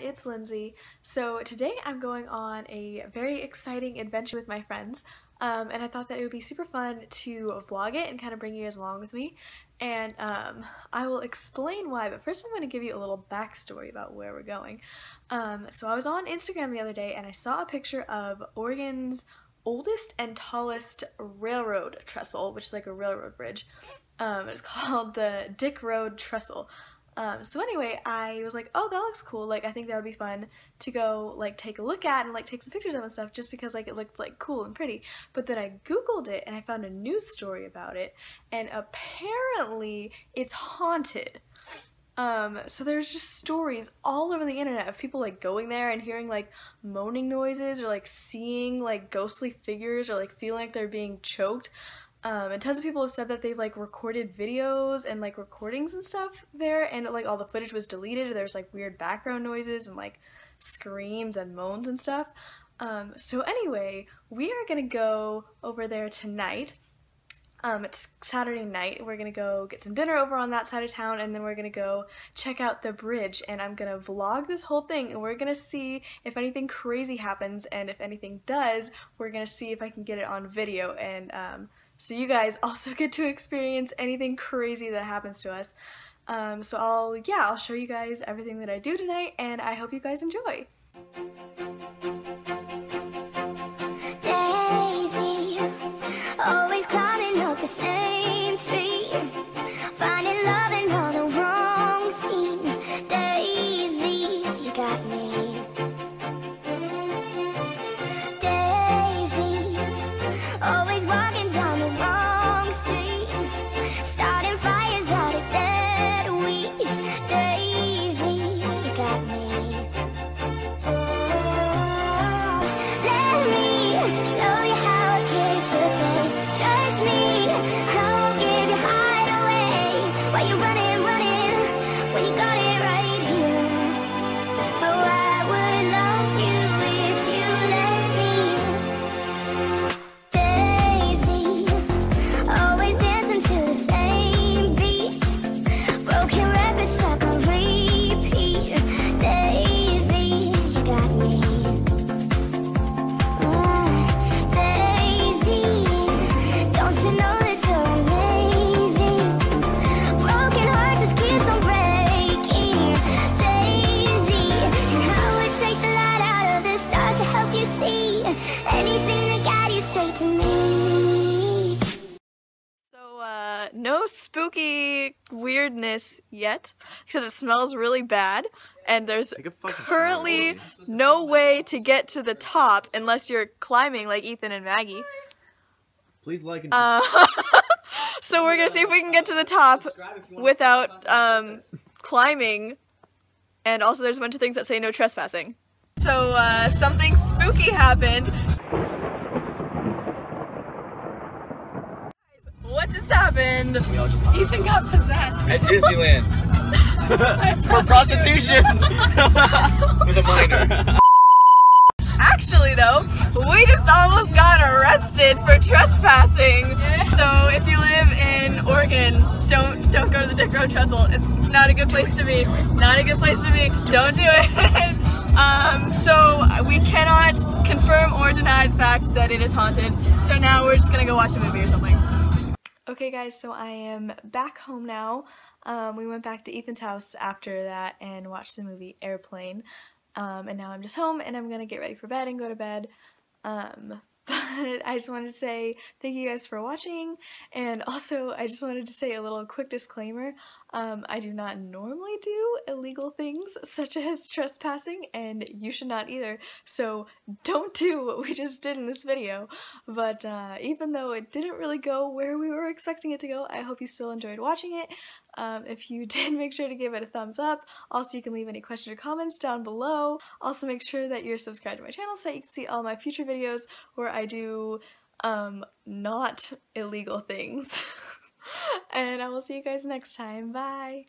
it's Lindsey. So today I'm going on a very exciting adventure with my friends um, and I thought that it would be super fun to vlog it and kind of bring you guys along with me and um, I will explain why but first I'm going to give you a little backstory about where we're going. Um, so I was on Instagram the other day and I saw a picture of Oregon's oldest and tallest railroad trestle which is like a railroad bridge. Um, it's called the Dick Road Trestle. Um, so anyway, I was like, oh, that looks cool. Like, I think that would be fun to go, like, take a look at and, like, take some pictures of and stuff just because, like, it looked, like, cool and pretty. But then I Googled it and I found a news story about it and apparently it's haunted. Um, so there's just stories all over the internet of people, like, going there and hearing, like, moaning noises or, like, seeing, like, ghostly figures or, like, feeling like they're being choked. Um, and tons of people have said that they've like recorded videos and like recordings and stuff there and like all the footage was deleted there's like weird background noises and like screams and moans and stuff. Um, so anyway we are gonna go over there tonight um, it's Saturday night. We're gonna go get some dinner over on that side of town, and then we're gonna go check out the bridge. And I'm gonna vlog this whole thing, and we're gonna see if anything crazy happens, and if anything does, we're gonna see if I can get it on video. And um, so you guys also get to experience anything crazy that happens to us. Um, so I'll, yeah, I'll show you guys everything that I do tonight, and I hope you guys enjoy. No spooky weirdness yet, because it smells really bad, and there's Take a fucking currently no way to get to the top unless you're climbing like Ethan and Maggie. Please like and Uh, so we're gonna see if we can get to the top without um, climbing, and also there's a bunch of things that say no trespassing. So uh, something spooky happened. What just happened? Ethan got possessed. at Disneyland for prostitution with a minor. Actually, though, we just almost got arrested for trespassing. So if you live in Oregon, don't don't go to the Dick Road Trestle. It's not a good place to be. Not a good place to be. Don't do it. um, so we cannot confirm or deny the fact that it is haunted. So now we're just gonna go watch a movie or something. Okay, guys. So I am back home now. Um, we went back to Ethan's house after that and watched the movie Airplane. Um, and now I'm just home and I'm gonna get ready for bed and go to bed. Um, but I just wanted to say thank you guys for watching, and also I just wanted to say a little quick disclaimer. Um, I do not normally do illegal things such as trespassing, and you should not either. So don't do what we just did in this video. But uh, even though it didn't really go where we were expecting it to go, I hope you still enjoyed watching it. Um, if you did, make sure to give it a thumbs up. Also, you can leave any questions or comments down below. Also, make sure that you're subscribed to my channel so you can see all my future videos where I do um, not illegal things. and I will see you guys next time. Bye!